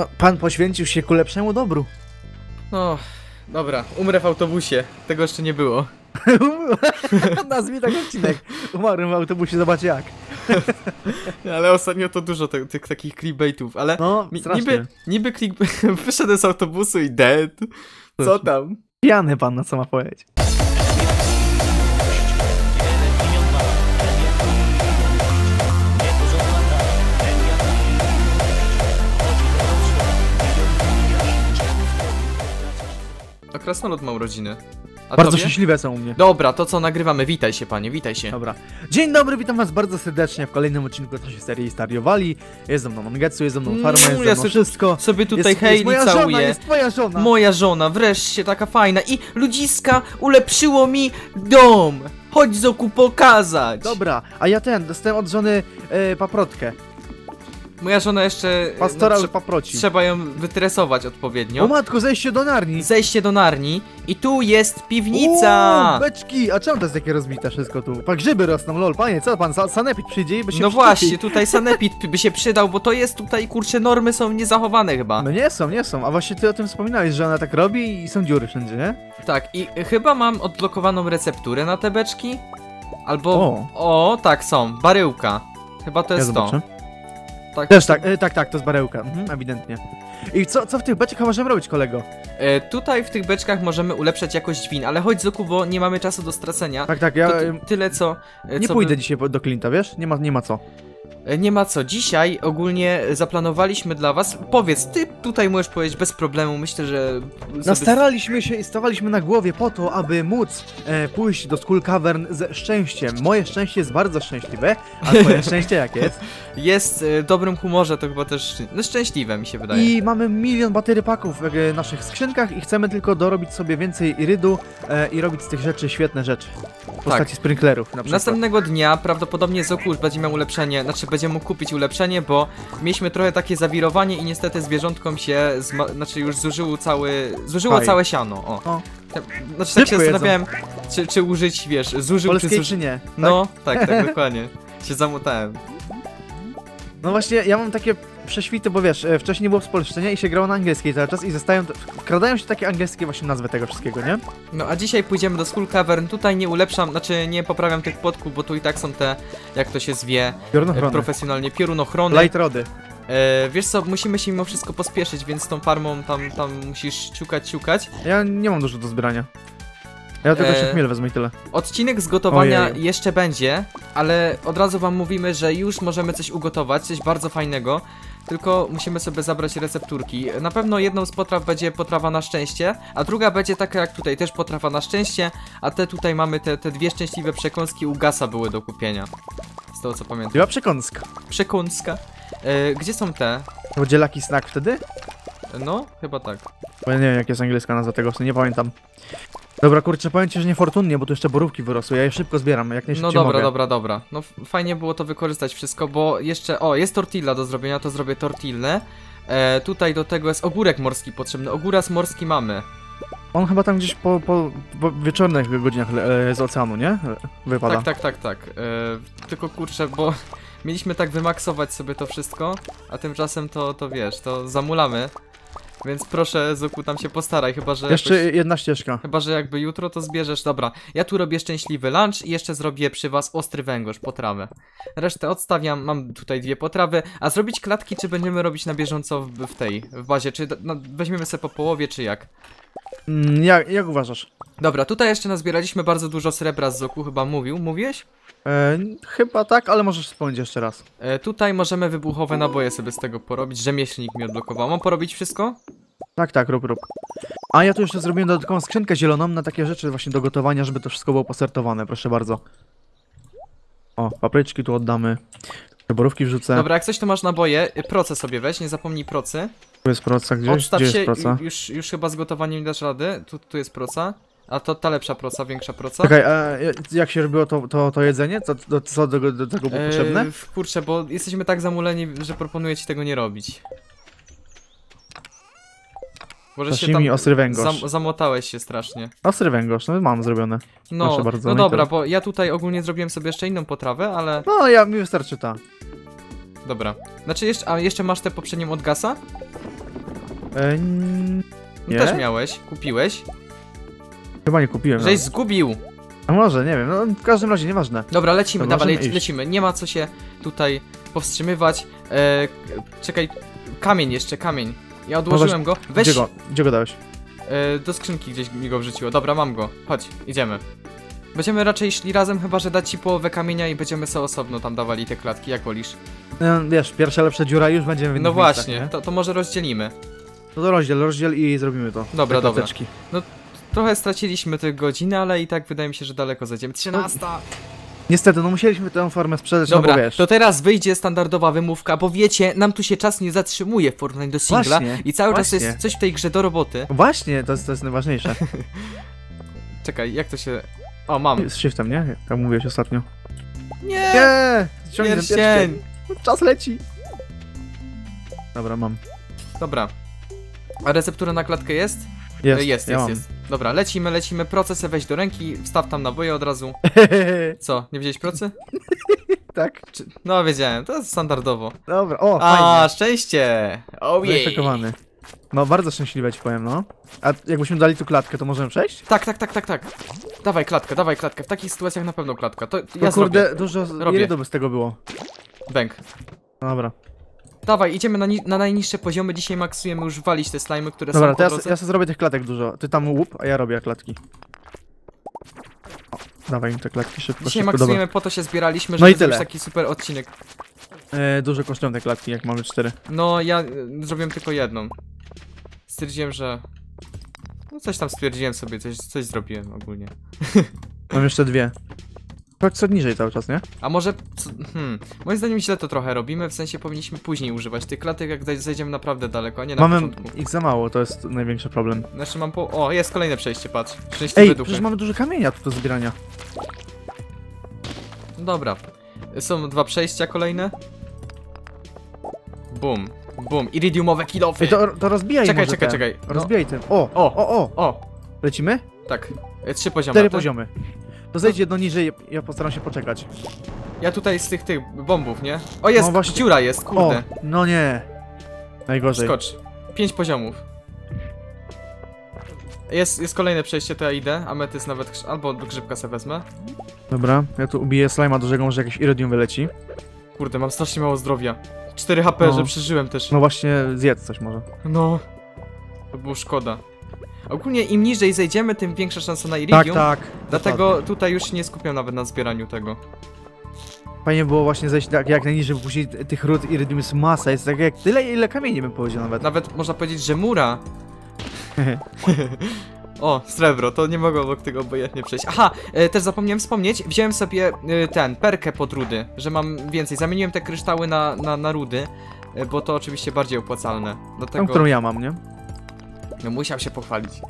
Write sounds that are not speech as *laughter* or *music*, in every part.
No, pan poświęcił się ku lepszemu dobru. No, dobra, umrę w autobusie. Tego jeszcze nie było. *laughs* Nazwij tak odcinek. Umarłem w autobusie, zobacz jak. *laughs* Ale ostatnio to dużo te, tych takich clickbaitów, ale No, mi, niby, niby click... *laughs* wyszedłem z autobusu i dead. Co tam? Pijany pan, na co ma powiedzieć. A Krasnolud ma urodziny. A Bardzo tobie? szczęśliwe są u mnie. Dobra, to co nagrywamy? Witaj się panie, witaj się. Dobra. Dzień dobry, witam was bardzo serdecznie w kolejnym odcinku naszej serii Stariowali. Jest ze mną Mangetsu, jest ze mną Mm, Farma, jest ja ze mną sobie- wszystko. Sobie tutaj jest, jest Hailey moja całuje. żona, jest twoja żona. Moja żona, wreszcie taka fajna i ludziska ulepszyło mi dom. Chodź Zoku pokazać. Dobra, a ja ten, dostałem od żony e, paprotkę. Moja żona jeszcze... Pastora no, no, trze- paproci. Trzeba ją wytresować O odpowiednio. matko, zejście do narni. Zejście do Narni i tu jest piwnica. Uuu, beczki, a czemu to jest takie rozbite wszystko tu? Pa grzyby rosną, lol, panie, co pan, sa sanepid przyjdzie i by się No właśnie, tutaj sanepid by się przydał, bo to jest tutaj, kurczę, normy są niezachowane chyba. No nie są, nie są, a właśnie ty o tym wspominałeś, że ona tak robi i są dziury wszędzie, nie? Tak, i chyba mam odblokowaną recepturę na te beczki. Albo... O. O, tak, są. Baryłka. Chyba to Ja jest to. Tak, Też tak, e, tak, tak, to jest barełka, mhm, ewidentnie. I co, co w tych beczkach możemy robić, kolego? E, tutaj w tych beczkach możemy ulepszać jakość win, ale chodź Zoku, bo nie mamy czasu do stracenia. Tak, tak, ja To ty, tyle co... e, nie co pójdę by- dzisiaj do Clint'a, wiesz? Nie ma, nie ma co. E, Nie ma co. Dzisiaj ogólnie zaplanowaliśmy dla was. Powiedz, ty tutaj możesz powiedzieć bez problemu. Myślę, że. sobie- Nastaraliśmy się i stawaliśmy na głowie po to, aby móc e, pójść do Skull Cavern ze szczęściem. Moje szczęście jest bardzo szczęśliwe, a twoje *laughs* szczęście jak jest? Jest e, w dobrym humorze, to chyba też. No szczęśliwe mi się wydaje. I mamy milion batery paków w e, naszych skrzynkach i chcemy tylko dorobić sobie więcej irydu e, i robić z tych rzeczy świetne rzeczy. W postaci sprinklerów na przykład. Następnego dnia prawdopodobnie Zoku już będzie miał ulepszenie, znaczy będzie mógł kupić ulepszenie, bo mieliśmy trochę takie zawirowanie i niestety zwierzątkom się, znaczy już zużyło cały, zużyło Faj. całe siano, o. O. Ja- Znaczy tak się Szybko jedzą. zastanawiałem, czy, czy użyć, wiesz, zużył czy Polskiej zużył. czy nie? No, tak, tak, *laughs* dokładnie. Się zamotałem. No właśnie, ja mam takie prześwity, bo wiesz, e, wcześniej nie było spolszczenia i się grało na angielskiej cały czas i zostają, wkradają się takie angielskie właśnie nazwy tego wszystkiego, nie? No a dzisiaj pójdziemy do Skull Cavern. Tutaj nie ulepszam, znaczy nie poprawiam tych płotków, bo tu i tak są te, jak to się zwie, e, Piorunochrony. profesjonalnie piorunochrony. Light rody. E, wiesz co, musimy się mimo wszystko pospieszyć, więc z tą farmą tam, tam musisz ciukać, ciukać. Ja nie mam dużo do zbierania. Ja tylko E, się chmiel wezmę i tyle. Odcinek z gotowania Ojej. jeszcze będzie, ale od razu wam mówimy, że już możemy coś ugotować, coś bardzo fajnego. Tylko musimy sobie zabrać recepturki. Na pewno jedną z potraw będzie potrawa na szczęście, a druga będzie taka jak tutaj, też potrawa na szczęście, a te tutaj mamy te, te dwie szczęśliwe przekąski u Gasa były do kupienia. Z tego co pamiętam. Była przekąska. Przekąska. E, gdzie są te? To będzie lucky snack wtedy? No, chyba tak. Bo ja nie wiem, jak jest angielska nazwa tego, nie pamiętam. Dobra, kurczę, powiem ci, że niefortunnie, bo tu jeszcze borówki wyrosły, ja je szybko zbieram, jak No najszybciej dobra, mogę. dobra, dobra. No fajnie było to wykorzystać wszystko, bo jeszcze. O, jest tortilla do zrobienia, to zrobię tortillę. E, tutaj do tego jest ogórek morski potrzebny. Ogóras morski mamy. On chyba tam gdzieś po, po, po wieczornych godzinach e, z oceanu, nie? Wypada. Tak, tak, tak, tak. E, tylko kurczę, bo *laughs* mieliśmy tak wymaksować sobie to wszystko, a tymczasem to, to wiesz, to zamulamy. Więc proszę, Zoku, tam się postaraj, chyba że. Jeszcze jakoś- jedna ścieżka. Chyba, że jakby jutro to zbierzesz. Dobra, ja tu robię szczęśliwy lunch i jeszcze zrobię przy was ostry węgorz, potrawę. Resztę odstawiam, mam tutaj dwie potrawy. A zrobić klatki, czy będziemy robić na bieżąco w, w tej, w bazie? Czy no, weźmiemy sobie po połowie, czy jak? Mm, jak, jak uważasz? Dobra, tutaj jeszcze nazbieraliśmy bardzo dużo srebra z Zoku, chyba mówił. Mówiłeś? E, chyba tak, ale możesz wspomnieć jeszcze raz. E, tutaj możemy wybuchowe naboje sobie z tego porobić. Rzemieślnik mi odblokował. Mam porobić wszystko? Tak, tak, rób, rób. A ja tu jeszcze zrobiłem dodatkową skrzynkę zieloną na takie rzeczy właśnie do gotowania, żeby to wszystko było posertowane, proszę bardzo. O, papryczki tu oddamy. Borówki wrzucę. Dobra, jak coś to masz naboje, y, proce sobie weź, nie zapomnij procy. Tu jest proca gdzieś. Odstaw Gdzie się, jest proca? ju- już, już chyba z gotowaniem nie dasz rady. Tu, tu jest proca. A to ta lepsza proca, większa proca. Czekaj, a jak się robiło to, to, to jedzenie? Co, do, co do, do tego było potrzebne? Eee, kurczę, bo jesteśmy tak zamuleni, że proponuję ci tego nie robić. Może się tam Sashimi, ostry węgorz. zam zamotałeś się strasznie. Ostry węgorz, no mam zrobione. No, Proszę bardzo, no no dobra, bo ja tutaj ogólnie zrobiłem sobie jeszcze inną potrawę, ale No, ja, mi wystarczy ta. Dobra. Znaczy jeszcze, a jeszcze masz tę poprzednią od Gasa? E, No też miałeś, kupiłeś. chyba nie kupiłem. Żeś no. zgubił. A może, nie wiem, no w każdym razie, nieważne. Dobra, lecimy, To dawaj, lec lecimy. Nie ma co się tutaj powstrzymywać. E, czekaj, kamień jeszcze, kamień. Ja odłożyłem go. Weź Gdzie go, gdzie go dałeś? e, do skrzynki gdzieś mi go wrzuciło. Dobra, mam go. Chodź, idziemy. Będziemy raczej szli razem, chyba że dać ci połowę kamienia i będziemy sobie osobno tam dawali te klatki, jak wolisz. No, wiesz, pierwsza lepsza dziura już będziemy w No miejscach, właśnie, nie? to, to może rozdzielimy. No to rozdziel, rozdziel i zrobimy to. Dobra, dobra. klateczki. Trochę straciliśmy tych godzin, ale i tak wydaje mi się, że daleko zajdziemy. 13! Niestety, no musieliśmy tę formę sprzedać, Dobra, no bo wiesz. to teraz wyjdzie standardowa wymówka, bo wiecie, nam tu się czas nie zatrzymuje w porównaniu do singla Właśnie, i cały czas właśnie. jest coś w tej grze do roboty. Właśnie, to jest, to jest najważniejsze. *laughs* Czekaj, jak to się... O, mam. Z shiftem, nie? Tak mówiłeś ostatnio. Nie! Nie! Ściągnij ten Pierścień! Czas leci! Dobra, mam. Dobra. A receptura na klatkę jest? Jest, jest, ja jest, jest. Dobra, lecimy, lecimy. Procesę weź do ręki, wstaw tam naboje od razu. *laughs* Co, nie widziałeś procy? tak, Czy... No, wiedziałem, to jest standardowo. dobra, o, A, fajnie. szczęście! Ojej! Zainfekowany. No, bardzo szczęśliwe ci powiem, no. A jakbyśmy dali tu klatkę, to możemy przejść? Tak, tak, tak, tak, tak. Dawaj klatkę, dawaj klatkę. W takich sytuacjach na pewno klatka. To ja No zrobię. kurde, dużo Robię. ile by z tego było. Bęk. No dobra. Dawaj, idziemy na, na najniższe poziomy. Dzisiaj maksujemy już walić te slimy, które Dobra, są to po ja, ja sobie zrobię tych klatek dużo. Ty tam łup, a ja robię klatki. O, dawaj mi te klatki szybko, Dzisiaj szybko, maksujemy, po to się zbieraliśmy, No żeby i zrobić tyle. taki super odcinek. dobra. E, dużo kosztują te klatki, jak mamy cztery. No, ja y, zrobiłem tylko jedną. Stwierdziłem, że... No coś tam stwierdziłem sobie, coś, coś zrobiłem ogólnie. *laughs* Mam jeszcze dwie. Chodź co niżej cały czas, nie? A może... co- Hmm, moim zdaniem źle to trochę robimy, w sensie powinniśmy później używać tych klatek, jak zejdziemy naprawdę daleko, a nie na mamy początku. ich za mało, to jest największy problem. Znaczy mam po... O, jest kolejne przejście, patrz. Szczęśliwe Ej, duchy. przecież mamy dużo kamienia tu do zbierania. Dobra. Są dwa przejścia kolejne. Bum. Bum. Iridiumowe kilofy. Ej, to, to rozbijaj Czekaj, może czekaj, te. czekaj. No. Rozbijaj tym. O, O. o, o, O, Lecimy? tak. E, Trzy poziomy. Cztery To- poziomy. To zejdź jedno niżej, ja postaram się poczekać. Ja tutaj z tych, tych bombów, nie? O, jest! No właśnie. Dziura jest, O, kurde. no nie. Najgorzej. Skocz. Pięć poziomów. Jest, jest kolejne przejście, to ja idę. Ametys nawet, albo grzybka se wezmę. Dobra, ja tu ubiję slima dużego, może jakiś iridium wyleci. Kurde, mam strasznie mało zdrowia. 4 HP, No. że przeżyłem też. No właśnie, zjedz coś może. No. To było szkoda. Ogólnie im niżej zejdziemy, tym większa szansa na Tak, iridium. tak. Dlatego tutaj już się nie skupiam nawet na zbieraniu tego. Fajnie było właśnie zejść tak jak najniżej, bo później tych ród iridium jest masa, jest tak jak tyle, ile kamieni bym powiedział nawet. Nawet można powiedzieć, że mura. *laughs* o, srebro, to nie mogę obok tego obojętnie przejść. Aha, e, też zapomniałem wspomnieć, wziąłem sobie e, ten, perkę pod rudy, że mam więcej. Zamieniłem te kryształy na, na, na rudy, e, bo to oczywiście bardziej opłacalne. Tą, Dlatego którą ja mam, nie? no, musiał się pochwalić. *laughs*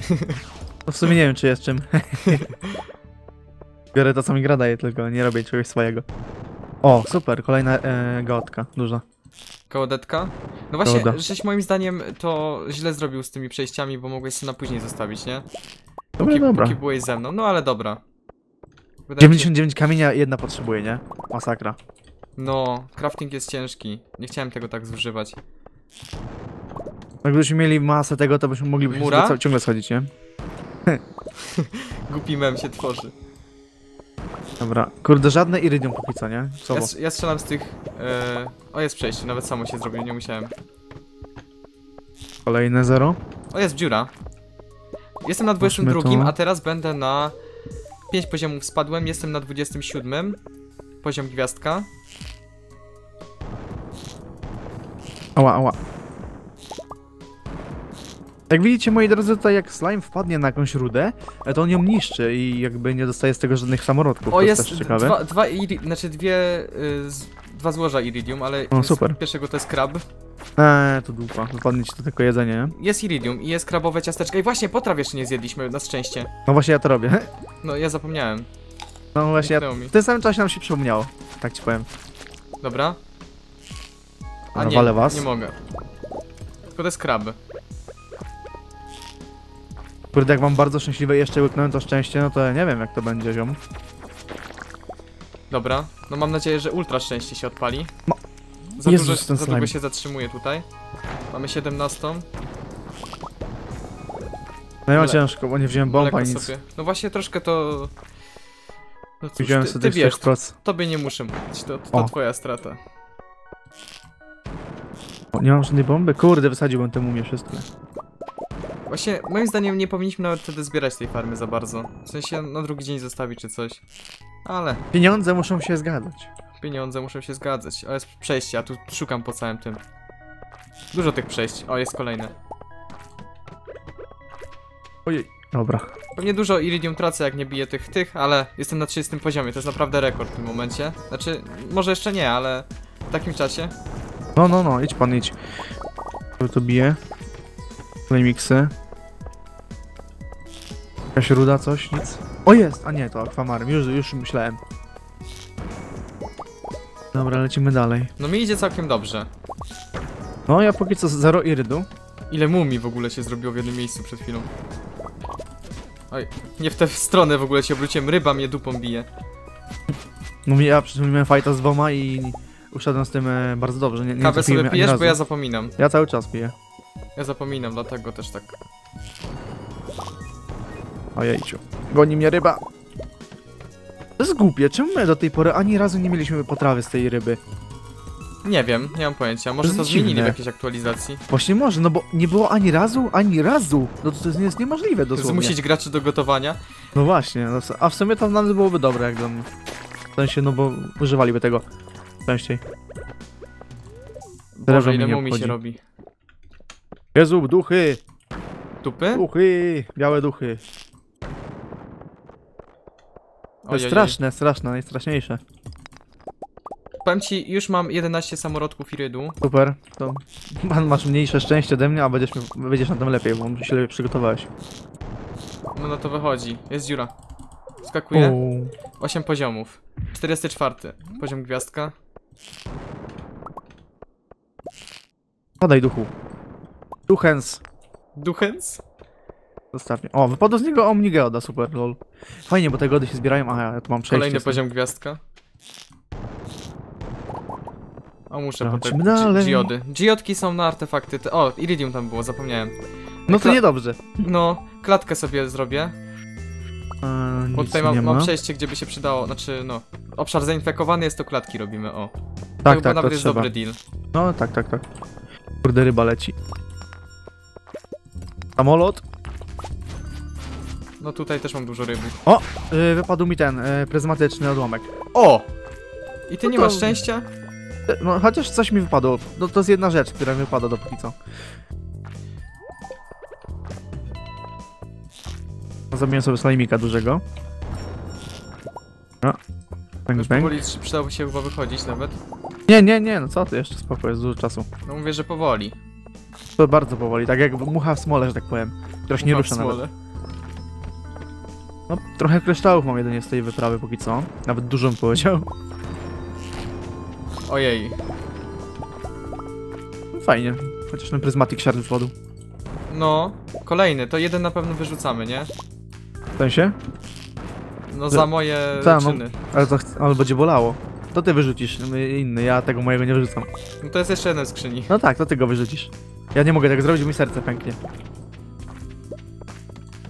No w sumie nie wiem, czy jest czym. *laughs* Biorę to, co mi gra daje, tylko nie robię czegoś swojego. O, super, kolejna e, gotka, duża. Kołodetka? No właśnie, Kołoda. żeś moim zdaniem to źle zrobił z tymi przejściami, bo mogłeś się na później zostawić, nie? Dobra, Póki, dobra. póki byłeś ze mną, no ale dobra. Wydaje mi się- 99 kamienia jedna potrzebuje, nie? Masakra. No, crafting jest ciężki. Nie chciałem tego tak zużywać. Gdybyśmy mieli masę tego, to byśmy mogli Mura? ca- ciągle schodzić, nie? *laughs* Głupi mem się tworzy. Dobra. Kurde, żadne iridium póki co, nie? Co? Ja, ja strzelam z tych... E... O, jest przejście, nawet samo się zrobił, nie musiałem. Kolejne zero. O, jest dziura. Jestem na Puszczmy 22, to. a teraz będę na... 5 poziomów spadłem, jestem na 27. Poziom gwiazdka. Ała, ała. Jak widzicie, moi drodzy, tutaj jak slime wpadnie na jakąś rudę, e, to on ją niszczy i jakby nie dostaje z tego żadnych samorodków. O, to jest też ciekawe. dwa, dwa, znaczy dwie... Y, z... Dwa złoża iridium, ale O, super. pierwszego to jest krab. Eee, to dupa. Wypadnie ci to tylko jedzenie, nie? Jest iridium i jest krabowe ciasteczka. I właśnie potraw jeszcze nie zjedliśmy, na szczęście. No właśnie ja to robię. No, ja zapomniałem. No właśnie, ja, w tym samym czasie nam się przypomniało. Tak ci powiem. Dobra. A nie, Nawalę was. nie mogę. Tylko to jest krab. Kurde, jak wam bardzo szczęśliwe jeszcze łyknąłem to szczęście, no to ja nie wiem jak to będzie, ziom. Dobra. No mam nadzieję, że ultra szczęście się odpali. No. Za, Jezus, dużo, ten za slime. długo się zatrzymuje tutaj. Mamy 17. No ja mam Le- ciężko, bo nie wziąłem bomb Lekko ani nic. sobie. No właśnie troszkę to... No cóż, Wziąłem ty, sobie ty wiesz, 4%. tobie nie muszę mówić, to, to O. twoja strata. O, nie mam żadnej bomby? Kurde, wysadziłbym temu mnie wszystko. Właśnie, moim zdaniem nie powinniśmy nawet wtedy zbierać tej farmy za bardzo. W sensie na drugi dzień zostawić czy coś. Ale Pieniądze muszą się zgadzać. pieniądze muszą się zgadzać. O, jest przejście, ja tu szukam po całym tym. Dużo tych przejść. O, jest kolejne. Ojej. Dobra. Pewnie dużo iridium tracę jak nie biję tych tych, ale jestem na 30 poziomie, to jest naprawdę rekord w tym momencie. Znaczy, może jeszcze nie, ale w takim czasie. No, no, no, idź pan, idź. To to bije. Playmiksy. Jakaś ruda, coś, nic. O jest! A nie, to akwamarym, już, już myślałem. Dobra, lecimy dalej. No mi idzie całkiem dobrze. No, ja póki co zero irydu. Ile mumii w ogóle się zrobiło w jednym miejscu przed chwilą. Oj, nie w tę stronę w ogóle się obróciłem, ryba mnie dupą bije. No ja przy czym miałem fajta z dwoma i uszedłem z tym e, bardzo dobrze. Nie, nie Kawę sobie pijesz, bo ja zapominam. Ja cały czas piję. Ja zapominam, dlatego też tak. Ojejciu. Goni mnie ryba. To jest głupie, czemu my do tej pory ani razu nie mieliśmy potrawy z tej ryby? Nie wiem, nie mam pojęcia. Może To to jest zmienili w dziwne. jakiejś aktualizacji. Właśnie może, no bo nie było ani razu, ani razu. No to, to jest niemożliwe dosłownie. Zmusić graczy do gotowania. No właśnie, no, a w sumie to nawet byłoby dobre jak dla mnie. W sensie, no bo używaliby tego częściej. Boże, ile mi nie mumii się robi. Jezu, duchy! Tupy? Duchy! Białe duchy. To jest straszne, straszne, najstraszniejsze. Powiem ci, już mam 11 samorodków irydu. Super, to pan masz mniejsze szczęście ode mnie, a będziesz, będziesz na tym lepiej, bo się lepiej przygotowałeś. No na to wychodzi. Jest dziura. Skakuję. Uuu. 8 poziomów. 44. Poziom gwiazdka. Podaj duchu. Duchens. Duchens? Zostaw mnie. O, wypadło z niego Omnigeoda, super, lol. Fajnie, bo te gody się zbierają, aha, ja tu mam przejście. Kolejny poziom gwiazdka. O, muszę po te Lecimy dalej. gi- giody. Giodki są na artefakty. te- O, iridium tam było, zapomniałem. No to Kla- niedobrze. No, klatkę sobie zrobię. Eee, Bo tutaj mam, ma. mam przejście, gdzie by się przydało. Znaczy, no. Obszar zainfekowany jest, to klatki robimy, o. Tak, tak, nawet to jest trzeba. dobry deal. No, tak, tak, tak. Kurde, ryba leci. Samolot. No tutaj też mam dużo ryby. Yy, wypadł mi ten, yy, pryzmatyczny odłamek. O! I ty No nie to- masz szczęścia? E, No, chociaż coś mi wypadło. No, to jest jedna rzecz, która mi wypada dopóki co. Zabiłem sobie slajmika dużego. No. Bang, Już bang. powoli przydałoby się chyba wychodzić nawet. Nie, nie, nie, no co ty, jeszcze spoko, jest dużo czasu. No mówię, że powoli. To bardzo powoli, tak jak mucha w smole, że tak powiem. Która się nie rusza nawet. No, trochę kryształów mam jedynie z tej wyprawy póki co. Nawet dużo bym powiedział. Ojej. No, fajnie. Chociaż ten pryzmatik shard wypadł. No, kolejny, to jeden na pewno wyrzucamy, nie? W sensie? No za moje Ta, no. czyny. Ale to ale będzie bolało. To ty wyrzucisz, inny, ja tego mojego nie wyrzucam. No to jest jeszcze jeden w skrzyni. No tak, to ty go wyrzucisz. Ja nie mogę tego zrobić, mi serce pęknie.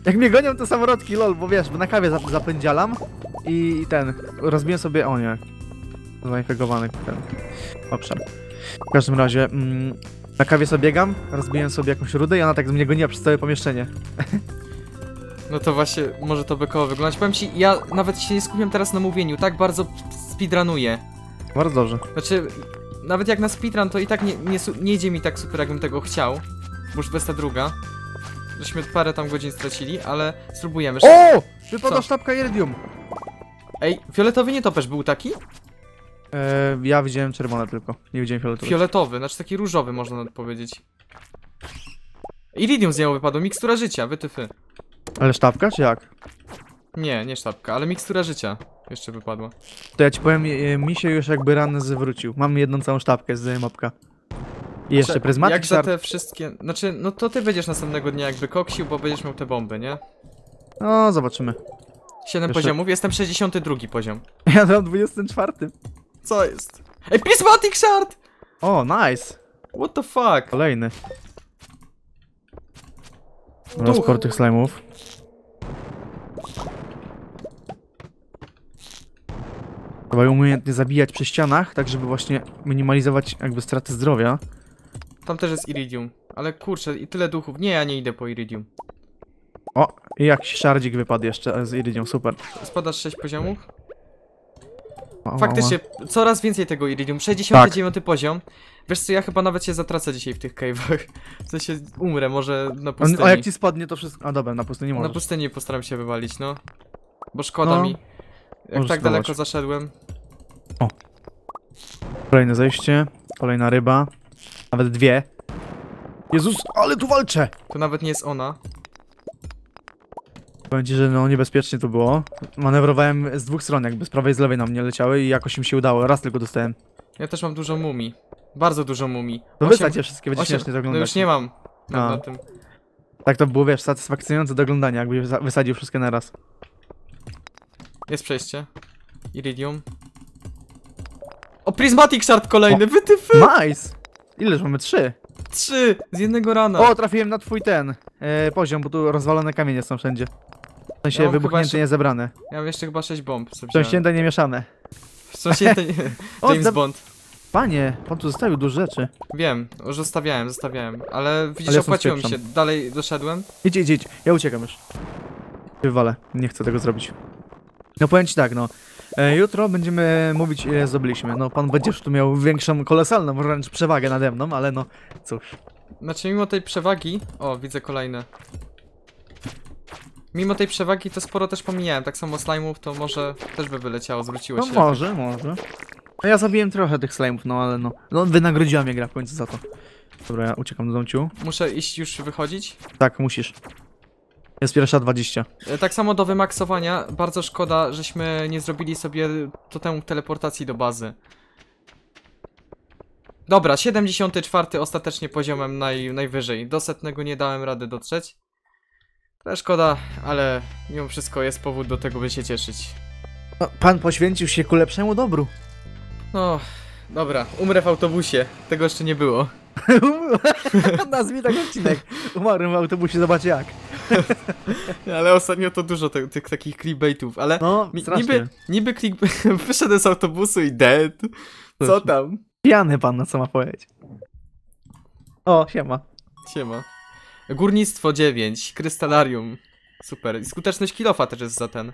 Jak mnie gonią te samorodki, lol, bo wiesz, bo na kawie zap zapędzialam i ten, rozbiję sobie, o nie, zainfekowany ten obszar. W każdym razie, mm, na kawie sobie biegam, rozbiję sobie jakąś rudę i ona tak mnie goniła przez całe pomieszczenie. No to właśnie, może to bekowo wyglądać. Powiem ci, ja nawet się nie skupiam teraz na mówieniu, tak bardzo speedrunuję. Bardzo dobrze. Znaczy, nawet jak na speedrun, to i tak nie, nie, nie idzie mi tak super, jakbym tego chciał. Bo już bez ta druga. Żeśmy parę tam godzin stracili, ale spróbujemy. O! Wypadła Co? sztabka iridium! Ej, fioletowy nietoperz był taki? E, ja widziałem czerwone tylko, nie widziałem fioletowych. Fioletowy, znaczy taki różowy można nawet powiedzieć. Iridium z niego wypadło, mikstura życia, wytyfy. Ale sztabka, czy jak? Nie, nie sztabka, ale mikstura życia jeszcze wypadła. To ja ci powiem, e, mi się już jakby ran zwrócił. Mam jedną całą sztabkę z mapka. I jeszcze Prze- pryzmatyk Jak za te wszystkie... Znaczy, no to ty będziesz następnego dnia jakby koksił, bo będziesz miał te bomby, nie? No, zobaczymy. 7 Jeszcze- poziomów, jestem 62 poziom. *laughs* Ja mam 24. Co jest? Ej, Prismatic Shard! O, nice. What the fuck? Kolejny. Sporo tych slime'ów. Trzeba umiejętnie zabijać przy ścianach, tak żeby właśnie minimalizować jakby straty zdrowia. Tam też jest iridium. Ale kurczę, i tyle duchów. Nie, ja nie idę po iridium. O, i jakiś szardzik wypadł jeszcze z Iridium, super. Spadasz 6 poziomów? Faktycznie, coraz więcej tego iridium. 69 poziom. Wiesz co, ja chyba nawet się zatracę dzisiaj w tych cave'ach. W sensie umrę może na pustyni. a jak ci spadnie to wszystko... A dobra, na pustyni Na możesz. pustyni postaram się wywalić, no. Bo szkoda No, mi. Jak możesz tak daleko zaszedłem. Kolejne zejście, kolejna ryba. Nawet dwie. Jezus, ale tu walczę! To nawet nie jest ona. Powiem ci, że no niebezpiecznie to było. Manewrowałem z dwóch stron, jakby z prawej i z lewej na mnie leciały i jakoś im się udało. Raz tylko dostałem. Ja też mam dużo mumii. Bardzo dużo mumii. To Osiem- wysadź je wszystkie, będzie śmiesznie to No już nie mam. Na, A. na tym. Tak to było, wiesz, satysfakcjonujące do oglądania, jakby wysa- wysadził wszystkie naraz. Jest przejście. Iridium. O, Prismatic Shard kolejny, wytyfy! Nice! Ileż mamy? Trzy! Trzy! Z jednego rana. O, trafiłem na twój ten e, poziom, bo tu rozwalone kamienie są wszędzie. W sensie Ja mam chyba wybuchnięte, jeszcze- nie zebrane. Ja mam jeszcze chyba 6 bomb. sobie wziąłem. Wstrząśnięte, nie mieszane. Wstrząśnięte nie... *laughs* *laughs* O, James Bond. Panie, pan tu zostawił dużo rzeczy. Wiem, już zostawiałem, zostawiałem. Ale widzisz, Ale ja stąd opłaciło mi się. spieprzam. Dalej doszedłem. Idź, idź, idź. Ja uciekam już. Wywalę. Nie chcę tego zrobić. No powiem ci tak, no. E, jutro będziemy mówić ile zdobyliśmy. No pan będzie już tu miał większą, kolosalną wręcz przewagę nade mną, ale no cóż. Znaczy, mimo tej przewagi. O, widzę kolejne. Mimo tej przewagi to sporo też pomijałem. Tak samo slime'ów to może też by wyleciało, zwróciło No się. może, może. No ja zabiłem trochę tych slime'ów, no ale no. No wynagrodziła mnie gra w końcu za to. Dobra, ja uciekam do domciu. Muszę iść już wychodzić. Tak, musisz. Jest pierwsza 20. E, Tak samo do wymaksowania. Bardzo szkoda, żeśmy nie zrobili sobie totemu teleportacji do bazy. Dobra, 74 ostatecznie poziomem naj, najwyżej. Do setnego nie dałem rady dotrzeć. To szkoda, ale mimo wszystko jest powód do tego, by się cieszyć. No, pan poświęcił się ku lepszemu dobru. No, dobra, umrę w autobusie. Tego jeszcze nie było. *laughs* Nazwij tak odcinek. Umarłem w autobusie, zobacz jak. *laughs* Ale ostatnio to dużo te, tych takich clickbaitów, ale No, mi, niby, niby click... *laughs* wyszedłem z autobusu i dead. Co tam? Pijany pan, no co ma powiedzieć. O, siema. Siema. Górnictwo 9, krystalarium. Super. I skuteczność kilofa też jest za ten.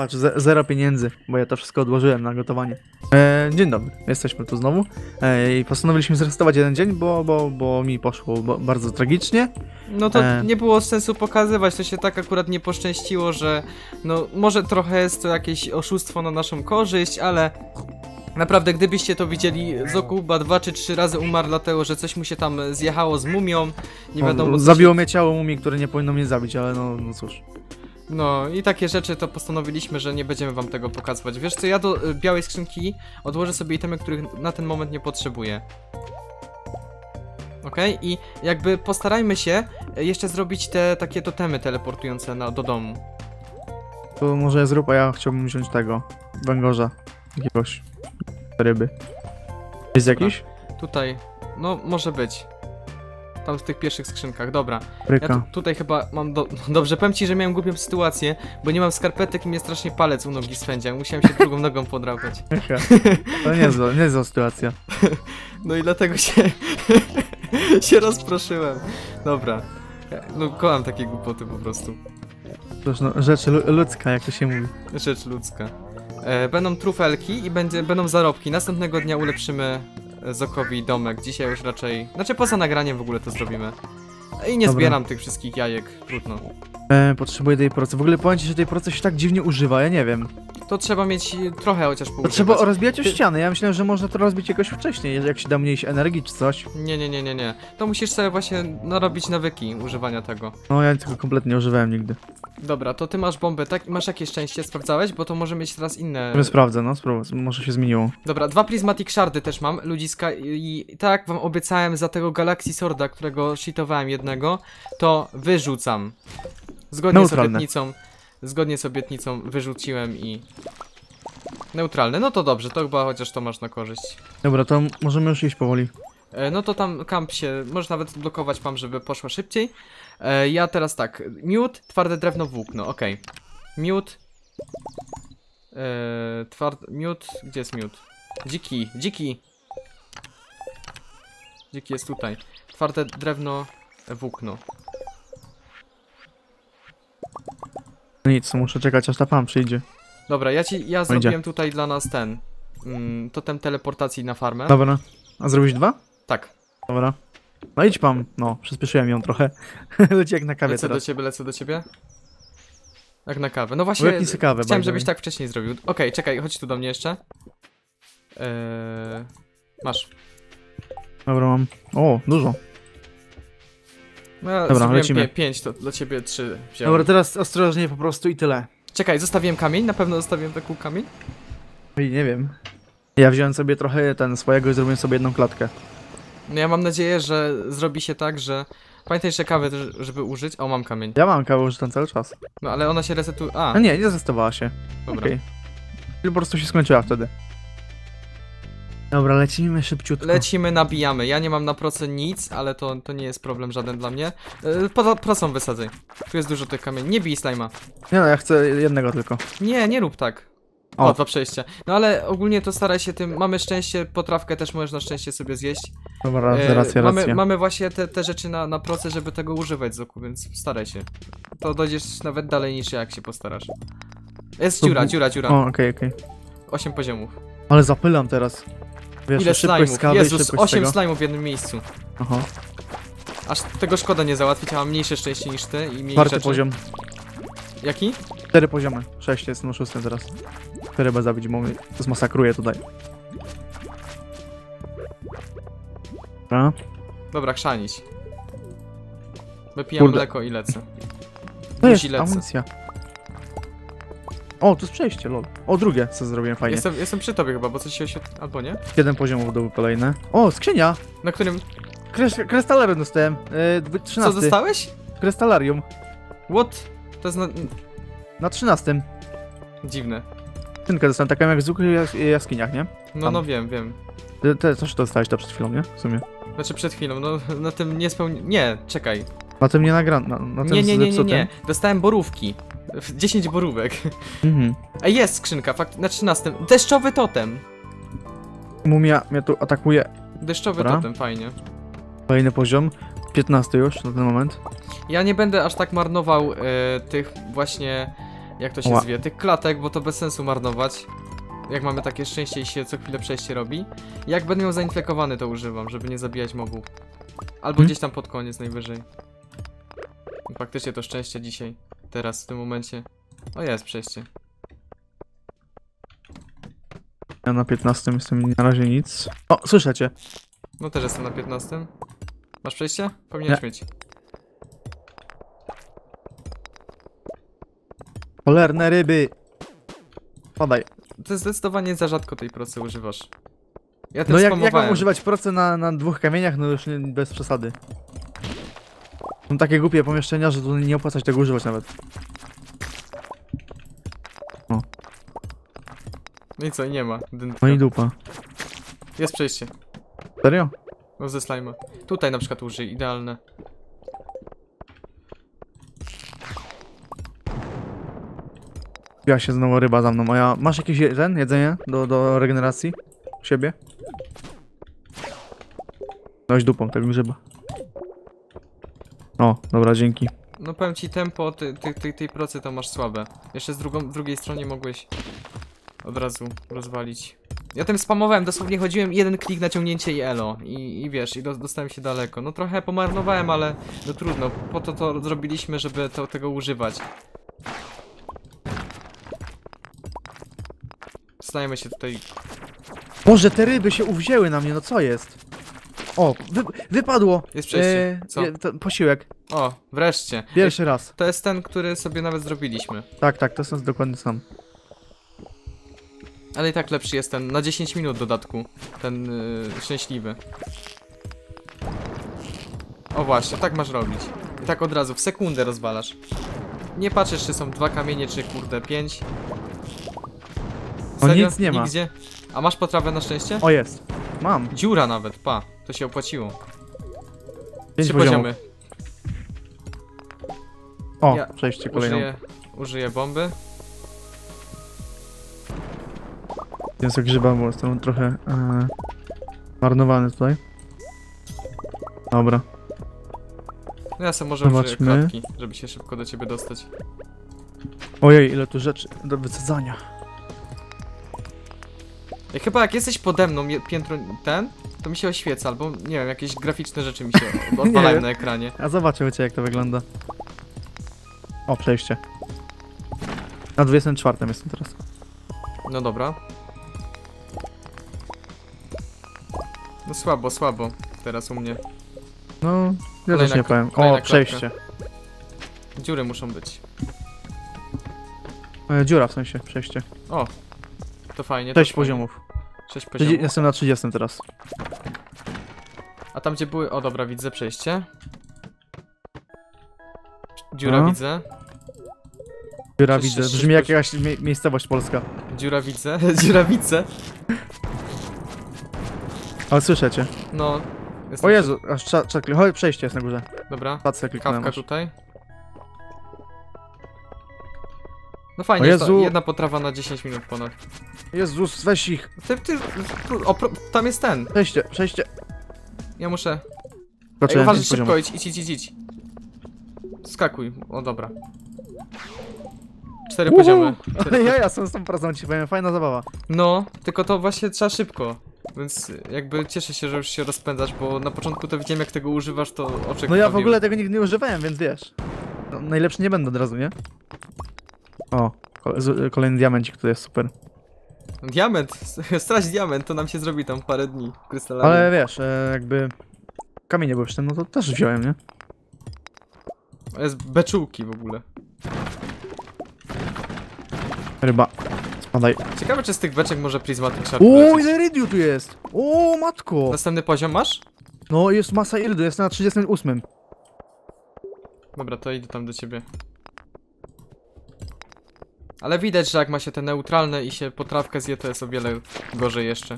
Patrz, ze zero pieniędzy, bo ja to wszystko odłożyłem na gotowanie. E, dzień dobry, jesteśmy tu znowu. E, I postanowiliśmy zresetować jeden dzień, bo, bo, bo mi poszło bardzo tragicznie. No to E. nie było sensu pokazywać, to się tak akurat nie poszczęściło, że no może trochę jest to jakieś oszustwo na naszą korzyść, ale naprawdę gdybyście to widzieli, Zokuba dwa czy trzy razy umarł dlatego, że coś mu się tam zjechało z mumią, nie wiadomo No, co zabiło się... mnie ciało mumii, które nie powinno mnie zabić, ale no, no cóż. No i takie rzeczy to postanowiliśmy, że nie będziemy wam tego pokazywać. Wiesz co, ja do y, białej skrzynki odłożę sobie itemy, których na ten moment nie potrzebuję. Okej, i jakby postarajmy się y, jeszcze zrobić te takie totemy teleportujące na, do domu. To może zrób, a ja chciałbym wziąć tego. Węgorza. Jakiegoś. Ryby. Jest jakiś? Tutaj, no może być. Tam w tych pierwszych skrzynkach, dobra. Ja Ryka. tu, tutaj chyba mam do... *laughs* Dobrze, powiem ci, że miałem głupią sytuację, bo nie mam skarpetek i mnie strasznie palec u nogi swędział. Musiałem się drugą *laughs* nogą podrapać. *laughs* To niezła, niezła sytuacja. No i dlatego się... się rozproszyłem. Dobra. Ja- No kocham takie głupoty po prostu. Cóż, no, rzecz lu ludzka, jak to się mówi. Rzecz ludzka. E, będą trufelki i będzie, będą zarobki. Następnego dnia ulepszymy Zokowi domek. Dzisiaj już raczej... Znaczy poza nagraniem w ogóle to zrobimy. I nie Dobra. zbieram tych wszystkich jajek, trudno. E, potrzebuję tej procy. W ogóle powiem ci, że tej procy się tak dziwnie używa, ja nie wiem. To trzeba mieć trochę chociaż To poużywać. trzeba rozbijać o ściany. Ja myślałem, że można to rozbić jakoś wcześniej, jak się da mniej energii czy coś. Nie, nie, nie, nie, nie. To musisz sobie właśnie narobić nawyki używania tego. No ja tego kompletnie nie używałem nigdy. Dobra, to ty masz bombę, tak? I masz jakieś szczęście, sprawdzałeś? Bo to może mieć teraz inne... Sprawdzę, no sprawdzę. Może się zmieniło. Dobra, dwa Prismatic Shardy też mam, ludziska i, i tak wam obiecałem za tego Galaxy Sworda, którego shitowałem jednego, to wyrzucam. Zgodnie Neutralne. z obietnicą, zgodnie z obietnicą wyrzuciłem i... Neutralne, no to dobrze, to chyba chociaż to masz na korzyść. Dobra, to możemy już iść powoli. E, no to tam kamp się, możesz nawet blokować pam, żeby poszła szybciej. E, ja teraz tak, miód, twarde drewno, włókno, okej. Miód. E, tward, miód, gdzie jest miód? Dziki, dziki. Dziki jest tutaj. Twarde drewno, włókno. Nic, muszę czekać aż ta pan przyjdzie. Dobra, ja ci, ja zrobiłem tutaj dla nas ten, mm, totem teleportacji na farmę. Dobra. A zrobisz dwa? Tak, Dobra. No idź pan. No, przyspieszyłem ją trochę. *laughs* Leci jak na kawie lecę do teraz. ciebie, lecę do ciebie. Jak na kawę. No właśnie, kawę, chciałem, żebyś tak wcześniej zrobił. Okej, czekaj, chodź tu do mnie jeszcze. Eee, masz. Dobra, mam. O, dużo. No ja Dobra, lecimy. pie- pięć, to dla ciebie trzy wziąłem. Dobra, teraz ostrożnie po prostu i tyle. Czekaj, zostawiłem kamień? Na pewno zostawiłem taki kamień? Oj, nie wiem. Ja wziąłem sobie trochę ten swojego i zrobiłem sobie jedną klatkę. No ja mam nadzieję, że zrobi się tak, że... Pamiętaj jeszcze kawę, żeby użyć. O, mam kamień. Ja mam kawę użytą cały czas. No ale ona się resetuje... A, A nie, nie zastawała się. dobra. Okay. Po prostu się skończyła wtedy. Dobra, lecimy szybciutko. Lecimy, nabijamy. Ja nie mam na proce nic, ale to, to nie jest problem żaden dla mnie. Yy, poza procą wysadzaj. Tu jest dużo tych kamieni. Nie bij slajma. Nie no, ja chcę jednego tylko. Nie, nie rób tak. O, O. dwa przejścia. No ale ogólnie to staraj się tym. Mamy szczęście, potrawkę też możesz na szczęście sobie zjeść. Dobra, E, racja, mamy, racja. mamy właśnie te, te rzeczy na, na proce, żeby tego używać, Zoku, więc staraj się. To dojdziesz nawet dalej niż ja, jak się postarasz. Jest To dziura, bu- dziura, dziura. O, okej, okej. Osiem poziomów. Ale zapylam teraz. Wiesz, Ile szybkość slajmów? z kawy i Jezus, szybkość z osiem tego. slajmów w jednym miejscu. Aha. Aż tego szkoda nie załatwić, a mam mniejsze szczęście niż ty i mniej Czwarty rzeczy. poziom. Jaki? Cztery poziomy. Sześć jest, no szósty teraz. Bez zabić, bo mnie to zmasakruję tutaj. Dobra. Dobra, chrzanić. Wypijam Kurde. mleko i lecę. To jest Buzi lecę. amunicja. O, tu jest przejście, lol. O, drugie co zrobiłem fajnie. Jestem, jestem przy tobie chyba, bo coś się oświetla... Albo nie? Jeden poziom w dół kolejne. O, skrzynia! Na którym... Kres- Krystalarium dostałem. Yy, Co 13. dostałeś? Krystalarium. What? To jest na... Na 13. Dziwne. Tynkę dostałem, taką jak w zwykłych jas jaskiniach, nie? No, Tam. no wiem, wiem. Ty, ty też dostałeś to przed chwilą, nie? W sumie. Znaczy przed chwilą, no na tym nie spełni... Nie, czekaj. Na tym nie nagrano. Na, na tym Nie, nie, nie, nie, nie. Dostałem borówki. 10 borówek. Mhm. A jest skrzynka, fakt, na 13. Deszczowy totem. Mumia mnie tu atakuje. Deszczowy Dobra. totem, fajnie. Kolejny poziom. 15 już na ten moment. Ja nie będę aż tak marnował e, tych właśnie, jak to się Ła. zwie, tych klatek, bo to bez sensu marnować. Jak mamy takie szczęście i się co chwilę przejście robi. Jak będę miał zainfekowany, to używam, żeby nie zabijać mobów. Albo Hmm? gdzieś tam pod koniec najwyżej. Faktycznie to szczęście dzisiaj. Teraz, w tym momencie. O, jest przejście. Ja na 15 jestem na razie nic. O, słyszycie? No też jestem na 15. Masz przejście? Powinieneś mieć. Cholerne ryby! Padaj. To jest zdecydowanie za rzadko tej procy używasz. Ja też No jak, jak spamowałem. mam używać proce na, na dwóch kamieniach, no już nie, bez przesady. Są takie głupie pomieszczenia, że tu nie opłaca się tego używać nawet. No i co, nie ma. No i dupa. Jest przejście. Serio? No ze slajma. Tutaj na przykład użyj, idealne. Ja się znowu ryba za mną. A ja... Masz jakieś je- ten, jedzenie do, do regeneracji? U siebie? Noś dupą tego grzyba. O, dobra, dzięki. No powiem ci, tempo ty, ty, ty, tej procy to masz słabe. Jeszcze z drugą, drugiej stronie mogłeś od razu rozwalić. Ja tym spamowałem, dosłownie chodziłem jeden klik naciągnięcie i elo. I, i wiesz, i do, dostałem się daleko. No trochę pomarnowałem, ale no trudno. Po to to zrobiliśmy, żeby to, tego używać. Stajemy się tutaj Boże, te ryby się uwzięły na mnie, no co jest? O, wy, wypadło! Jest przejście. Co? je- to, posiłek. O, wreszcie. Pierwszy raz. To jest ten, który sobie nawet zrobiliśmy. Tak, tak, to jest dokładnie sam. Ale i tak lepszy jest ten na 10 minut dodatku. Ten yy, szczęśliwy. O właśnie, tak masz robić. I tak od razu, w sekundę rozwalasz. Nie patrzysz, czy są dwa kamienie, czy kurde, pięć. O, nic nie ma. Nigdzie? A masz potrawę na szczęście? O, jest. Mam. Dziura nawet, pa. To się opłaciło. Pięć Trzy poziomy. O, Ja przejście kolejną. Użyję, użyję bomby. Jest jak grzyba, bo jestem trochę e, marnowany tutaj. Dobra. No ja sobie może użyję Zobaczmy. klatki, żeby się szybko do ciebie dostać. Ojej, ile tu rzeczy do wysadzania. Ja chyba jak jesteś pode mną, piętro ten, to mi się oświeca, albo nie wiem, jakieś graficzne rzeczy mi się *laughs* odpalają na ekranie. A zobaczymy jak to wygląda. O, przejście. Na 24 jestem teraz. No dobra. No słabo, słabo. Teraz u mnie. No, ja też nie powiem. O, przejście. Dziury muszą być. E, dziura w sensie, przejście. O! To fajnie. to 6 fajnie. poziomów. Sześć poziomów. Jestem na 30 teraz. A tam gdzie były... O dobra, widzę przejście. Dziura No. widzę. Dziura Sześć- widzę. sześć- Brzmi jak sześć jakaś mie miejscowość polska. Dziura widzę. *laughs* Dziura widzę. Ale słyszycie. No. O Jezu, aż cza, chodź, przejście jest na górze. Dobra. Patrzę, kliknąłem Kawka tutaj. No fajnie, O jest ta jedna potrawa na 10 minut ponad. Jezus, weź ich. Ty, ty, o, pro, tam jest ten. Przejście, przejście. Ja muszę. Ej, Zobaczyłem uważaj szybko, idź, idź, idź, idź. Skakuj, o dobra. Cztery Uhu. poziomy. *laughs* Ale jaja są z tą pracą, ci powiem, fajna zabawa. No, tylko to właśnie trzeba szybko. Więc jakby cieszę się, że już się rozpędzasz, bo na początku to widziałem jak tego używasz, to oczy No ja w ogóle tego nigdy nie używałem, więc wiesz. No, najlepszy nie będę od razu, nie? O, kolejny diamencik, który jest super. Diament, *laughs* strać diament, to nam się zrobi tam parę dni. Krystalami. Ale wiesz, e, jakby kamienie były przy tym, no to też wziąłem, nie? To jest beczułki w ogóle. Ryba. Spadaj. Ciekawe czy z tych beczek może Prismatic Shark O, ile iridiu tu jest! O, matko! Następny poziom masz? No, jest masa iridiu, jest na 38. Dobra, to idę tam do ciebie. Ale widać, że jak ma się te neutralne i się potrawkę zje, to jest o wiele gorzej jeszcze.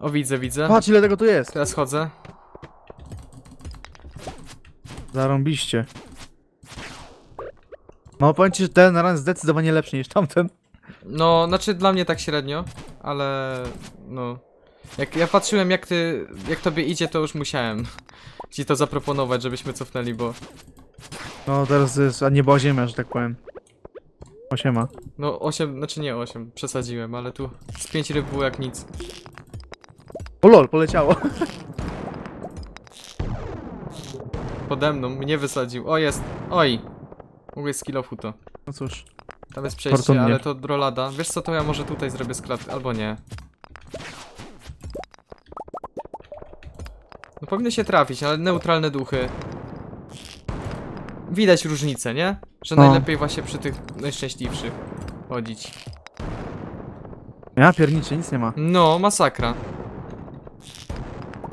O, widzę, widzę. Patrz, ile tego tu jest. Teraz chodzę. Zarąbiście. No, powiem ci, że ten ran zdecydowanie lepszy niż tamten. No, znaczy dla mnie tak średnio, ale no. Jak ja patrzyłem jak ty, jak tobie idzie, to już musiałem ci to zaproponować, żebyśmy cofnęli, bo No, teraz jest, a niebo ziemia, że tak powiem. Osiema. no 8, znaczy nie 8, przesadziłem, ale tu z 5 ryb było jak nic. O lol, poleciało. *laughs* Pode mną mnie wysadził. O jest. Oj. Mogę z kilofu to. No cóż. Tam jest przejście, ale to drolada. Wiesz co, to ja może tutaj zrobię sklep, albo nie. No powinny się trafić, ale neutralne duchy. Widać różnicę, nie? Że No. najlepiej właśnie przy tych najszczęśliwszych chodzić. Ja pierniczy, nic nie ma. No, masakra.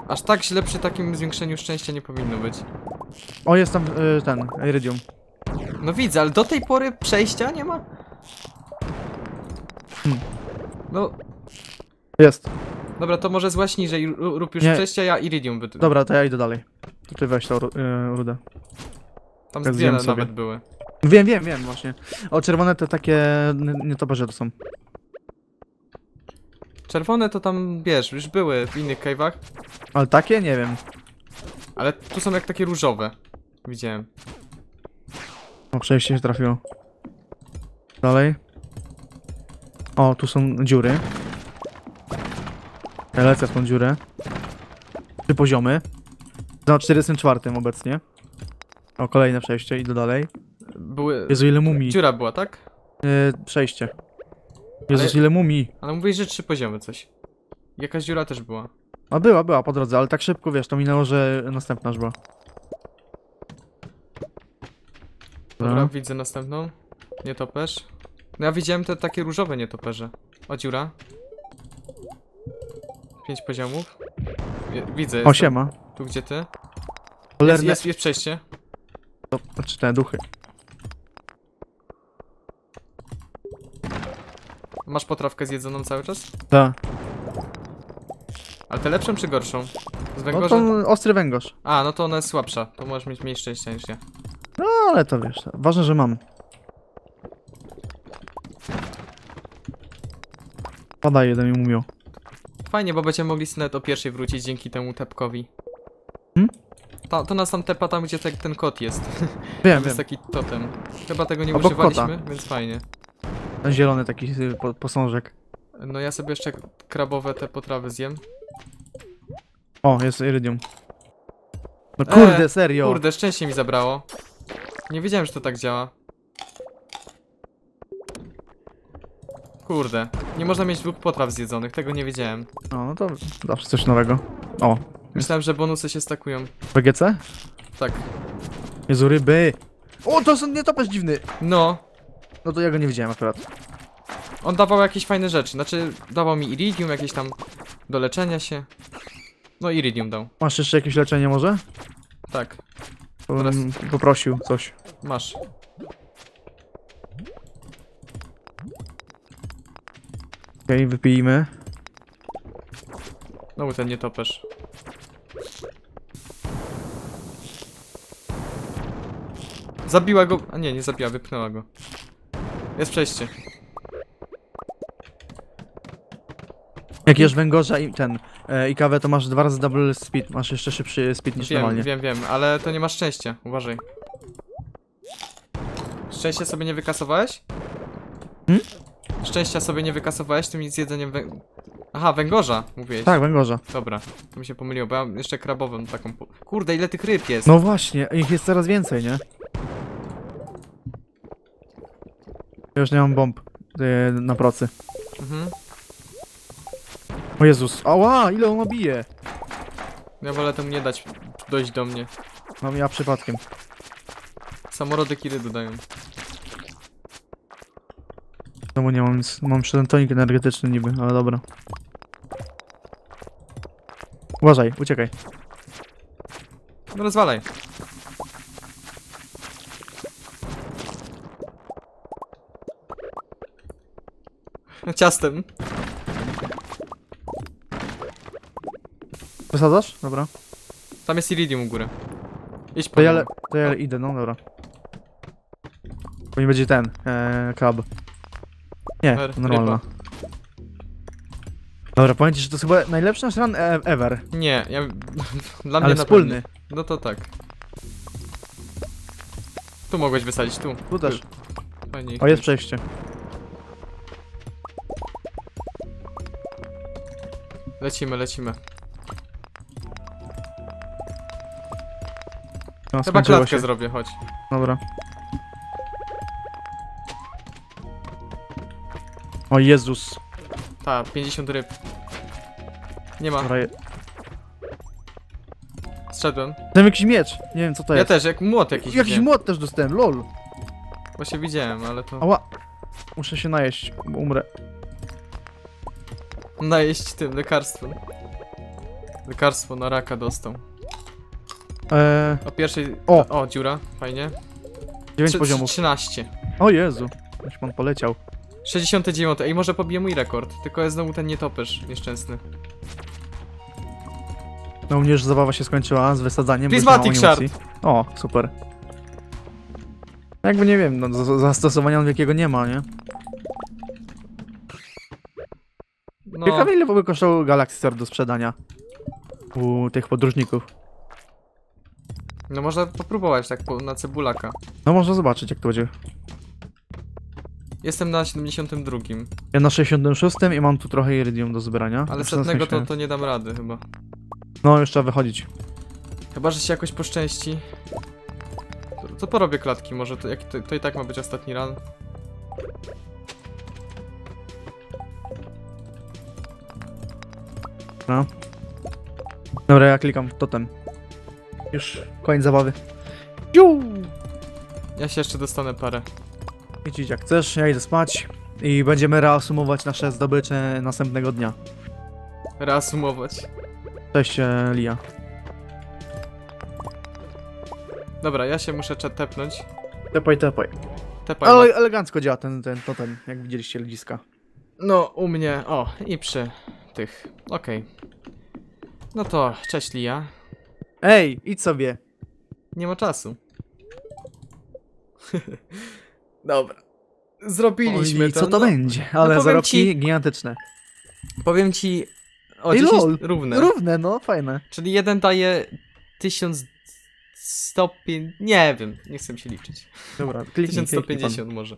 Aż tak źle przy takim zwiększeniu szczęścia nie powinno być. O, jest tam y, ten, iridium. No widzę, ale do tej pory przejścia nie ma? Hmm. No, Jest. dobra, to może złaś niżej, ru- rób już Nie. przejścia, ja Iridium by... Dobra, to ja idę dalej. Tutaj weź tą ru- y, rudę. Tam zjem sobie. nawet były. Wiem, wiem, wiem właśnie. O, czerwone to takie nietoperze to są. Czerwone to tam, wiesz, już były w innych cave'ach, Ale takie? Nie wiem. ale tu są jak takie różowe. Widziałem. O, przejście się trafiło. Dalej. O, tu są dziury. Ja lecę w tą dziurę. Trzy poziomy. Na 44 obecnie. O, kolejne przejście, idę dalej. Były... Jezu, ile mumii. Dziura była, tak? Yy, przejście. Jezus, Ale- ile mumii. Ale mówisz, że trzy poziomy coś. Jakaś dziura też była. A była, była po drodze, ale tak szybko, wiesz, to minęło, że następna już była. Dobra, Dobra. widzę następną. Nietoperz. No ja widziałem te takie różowe nietoperze. O, dziura. Pięć poziomów. Widzę, jest O, siema. tu gdzie ty. Jest, Cholerne... jest, jest przejście. To, znaczy te duchy. Masz potrawkę zjedzoną cały czas? Tak. Ale tę lepszą czy gorszą? Z No węgorza? to ostry węgorz. A, no to ona jest słabsza. To możesz mieć mniej szczęścia niż ja. No ale to wiesz, ważne, że mam. Padaj jeden mi mówił. Fajnie, bo będziemy mogli nawet o pierwszej wrócić dzięki temu tepkowi. Ta, to nas tam gdzie te, ten kot jest. Wiem, Tam wiem. jest taki totem. Chyba tego nie Obok używaliśmy, więc fajnie. Ten zielony taki y, po, posążek. No ja sobie jeszcze krabowe te potrawy zjem. O, jest iridium. No kurde, E, serio. Kurde, szczęście mi zabrało. Nie wiedziałem, że to tak działa. Kurde, nie można mieć dwóch potraw zjedzonych, tego nie wiedziałem. O, no to zawsze coś nowego. O, Myślałem, że bonusy się stakują. VGC? Tak. Jezu, ryby. O, to są nietoperz dziwny. No, No to ja go nie widziałem akurat. on dawał jakieś fajne rzeczy. Znaczy, dawał mi iridium, jakieś tam do leczenia się. No, iridium dał. Masz jeszcze jakieś leczenie może? Tak, To Teraz- bym poprosił coś. masz. Okej, wypijmy. No, ten nietoperz. Zabiła go. A nie, nie zabiła, wypchnęła go. Jest przejście. Jak jesz węgorza i ten e, i kawę, to masz dwa razy double speed. Masz jeszcze szybszy speed niż Wiem, normalnie. wiem, wiem, ale to nie masz szczęścia, uważaj. Szczęście sobie nie wykasowałeś? Hmm? Szczęścia sobie nie wykasowałeś tym z jedzeniem wę... Aha, węgorza, mówiłeś. Tak, węgorza. Dobra, to mi się pomyliło, bo ja mam jeszcze krabową taką... Kurde, ile tych ryb jest? No właśnie, ich jest coraz więcej, nie? Ja już nie mam bomb e, na procy. Mhm. O Jezus, ała, ile on bije? Ja wolę temu nie dać dojść do mnie. Mam ja przypadkiem. Samorody kiry dodają. Czemu nie mam nic? Mam jeszcze ten tonik energetyczny niby, ale dobra. Uważaj, uciekaj. No rozwalaj. Ciastem. Wysadzasz? Dobra. Tam jest iridium u góry. Idź po To ja, le, to ja idę, no dobra. Bo nie będzie ten, e, krab. Nie, Er, to normalna. Dobra, powiem ci, że to jest chyba najlepszy nasz run e ever. Nie, ja... *laughs* Dla mnie Ale na wspólny. pewno. No to tak. Tu mogłeś wysadzić, tu. Tu też. Fajnie. O, jest przejście. Lecimy, lecimy. No, Chyba skończyło klatkę się. zrobię, chodź. Dobra. O Jezus. Ta, 50 ryb. Nie ma, Dobra, je... strzedłem. Tam jakiś miecz. Nie wiem co to Ja jest. też, jak młot jakiś Jakiś widziałem. młot też dostałem, lol. Właśnie widziałem, ale to... Ała. Muszę się najeść, bo umrę. Najeść tym lekarstwem. Lekarstwo na raka dostał. Eee, O pierwszej... O! O, dziura, fajnie. 9 Trzy- poziomów. 13. O Jezu. Już pan poleciał. 69. Ej, może pobiję mój rekord. Tylko jest znowu ten nietoperz nieszczęsny. No u mnie już zabawa się skończyła z wysadzaniem. bo już Prismatic nie amunicji. O, super. Jakby nie wiem, no z- zastosowania wielkiego nie ma, nie? Ciekawe ile by kosztował Galaxy Star do sprzedania u tych podróżników. no można popróbować tak po, na cebulaka. No można zobaczyć jak to będzie. Jestem na 72. Ja na 66 i mam tu trochę iridium do zbierania. Ale setnego to, to nie dam rady chyba. No już trzeba wychodzić. Chyba, że się jakoś poszczęści. To, to porobię klatki może, to, to, to i tak ma być ostatni ran. No. Dobra, ja klikam w totem. Już koniec zabawy. Ciu! Ja się jeszcze dostanę parę. Idź, idź jak chcesz, ja idę spać. I będziemy reasumować nasze zdobycze następnego dnia. Reasumować. Cześć, e, Lia. Dobra, ja się muszę tepnąć. Tepaj, tepaj. Tepaj. Ale elegancko działa ten, ten totem, jak widzieliście ludziska. No, u mnie. O, i przy tych. Okej. No to, cześć Lia. Ej, idź sobie. Nie ma czasu. *laughs* Dobra. Zrobiliśmy Oj, to. co to no, będzie? Ale powiem zarobki ci- gigantyczne. Powiem ci... O, Ej, 10 lol. równe. Równe, no, fajne. Czyli jeden daje 1105... Nie wiem, nie chcę się liczyć. Dobra, kliknij, kliknij 1150 może.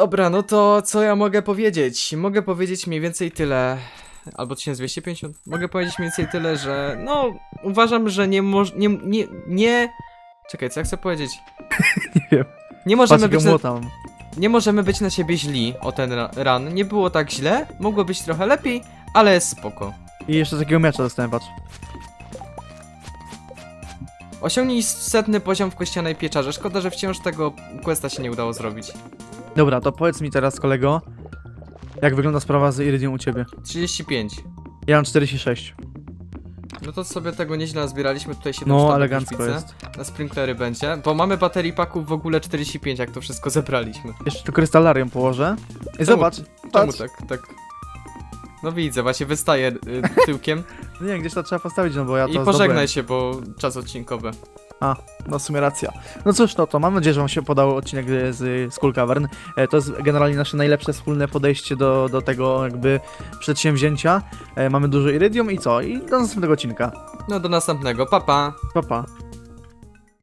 Dobra, no to co ja mogę powiedzieć? Mogę powiedzieć mniej więcej tyle. Albo 1250? Mogę powiedzieć mniej więcej tyle, że no uważam, że nie moż... nie, nie, nie... Czekaj, co ja chcę powiedzieć? *laughs* Nie wiem. Nie Patrz, możemy, jakiego być na, nie możemy być na siebie źli o ten ra- run. Nie było tak źle, mogło być trochę lepiej, ale jest spoko. I jeszcze takiego miecza dostałem, patrz. Osiągnij setny poziom w kościanej pieczarze. Szkoda, że wciąż tego questa się nie udało zrobić. Dobra, to powiedz mi teraz, kolego, jak wygląda sprawa z Iridium u ciebie? 35. Ja mam 46. No to sobie tego nieźle nazbieraliśmy, tutaj 7 No, elegancko jest. Na sprinklery będzie, bo mamy baterii paków w ogóle 45, jak to wszystko zebraliśmy. Jeszcze tu krystalarium położę. I zobacz, Czemu patrz. tak, tak? No widzę, właśnie wystaje y, tyłkiem *laughs* Nie, gdzieś to trzeba postawić, no bo ja to i pożegnaj zdobyłem. się, bo czas odcinkowy. No w sumie racja. No cóż, no to mam nadzieję, że wam się podał odcinek z, Skull Cavern. E, to jest generalnie nasze najlepsze wspólne podejście do, do tego jakby przedsięwzięcia. E, mamy dużo Iridium i co? I do następnego odcinka. No do następnego, papa. Pa. Pa, pa.